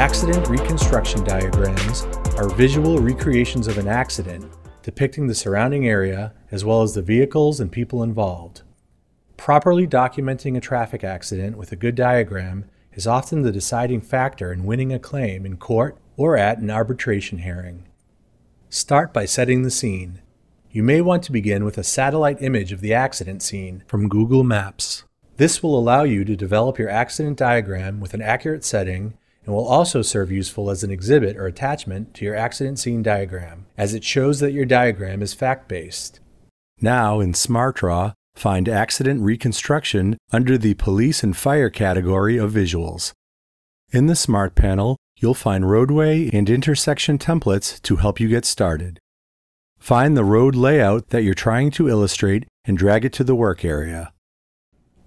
Accident reconstruction diagrams are visual recreations of an accident depicting the surrounding area as well as the vehicles and people involved. Properly documenting a traffic accident with a good diagram is often the deciding factor in winning a claim in court or at an arbitration hearing. Start by setting the scene. You may want to begin with a satellite image of the accident scene from Google Maps. This will allow you to develop your accident diagram with an accurate setting and will also serve useful as an exhibit or attachment to your accident scene diagram, as it shows that your diagram is fact-based. Now in SmartDraw, find Accident Reconstruction under the Police and Fire category of Visuals. In the Smart panel, you'll find roadway and intersection templates to help you get started. Find the road layout that you're trying to illustrate and drag it to the work area.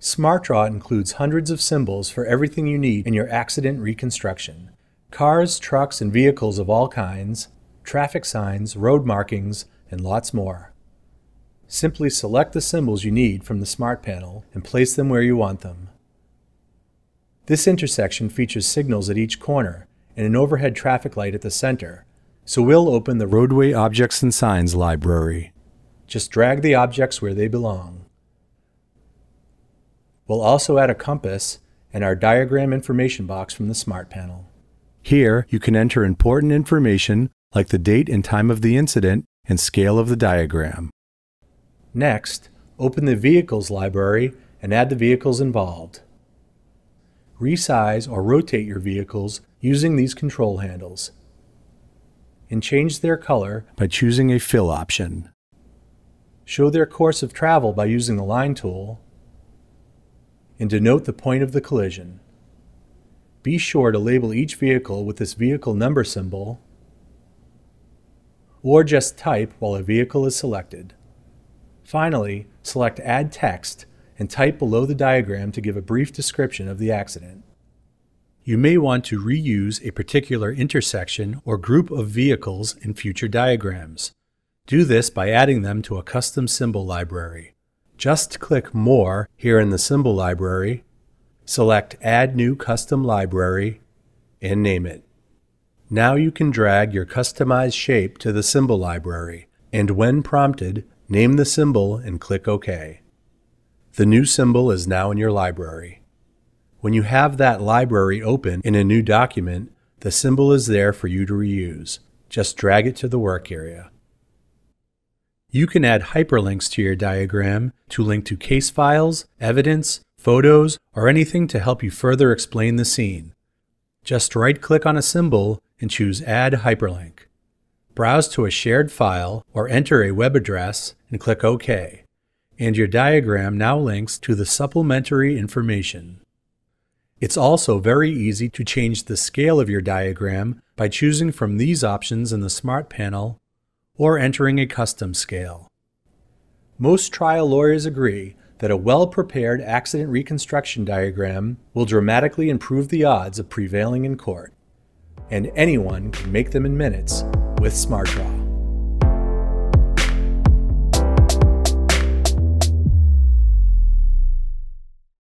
SmartDraw includes hundreds of symbols for everything you need in your accident reconstruction. Cars, trucks, and vehicles of all kinds, traffic signs, road markings, and lots more. Simply select the symbols you need from the Smart panel and place them where you want them. This intersection features signals at each corner and an overhead traffic light at the center, so we'll open the Roadway Objects and Signs library. Just drag the objects where they belong. We'll also add a compass and our diagram information box from the Smart panel. Here, you can enter important information like the date and time of the incident and scale of the diagram. Next, open the Vehicles library and add the vehicles involved. Resize or rotate your vehicles using these control handles and change their color by choosing a fill option. Show their course of travel by using the line tool, and denote the point of the collision. Be sure to label each vehicle with this vehicle number symbol, or just type while a vehicle is selected. Finally, select Add Text and type below the diagram to give a brief description of the accident. You may want to reuse a particular intersection or group of vehicles in future diagrams. Do this by adding them to a custom symbol library. Just click More here in the symbol library, select Add New Custom Library, and name it. Now you can drag your customized shape to the symbol library, and when prompted, name the symbol and click OK. The new symbol is now in your library. When you have that library open in a new document, the symbol is there for you to reuse. Just drag it to the work area. You can add hyperlinks to your diagram to link to case files, evidence, photos, or anything to help you further explain the scene. Just right-click on a symbol and choose Add Hyperlink. Browse to a shared file or enter a web address and click OK. And your diagram now links to the supplementary information. It's also very easy to change the scale of your diagram by choosing from these options in the Smart panel or entering a custom scale. Most trial lawyers agree that a well-prepared accident reconstruction diagram will dramatically improve the odds of prevailing in court, and anyone can make them in minutes with SmartDraw.